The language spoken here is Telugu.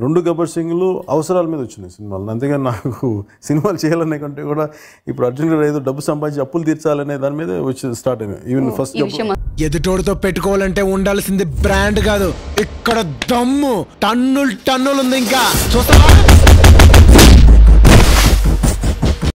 రెండు గబ్బర్ సింగ్లు అవసరాల మీద వచ్చినాయి సినిమాలు. అంతేగాని నాకు సినిమాలు చేయాలనే కంటే కూడా ఇప్పుడు అర్జున్ గారు ఏదో డబ్బు సంపాదించి అప్పులు తీర్చాలనే దాని మీద వచ్చి స్టార్ట్ అయినాయి. ఈవెన్ ఫస్ట్ ఎదుటోడితో పెట్టుకోవాలంటే ఉండాల్సింది బ్రాండ్ కాదు. ఇక్కడ దమ్ము. టన్నులు టన్నులు ఉంది ఇంకా. చూస్తావా?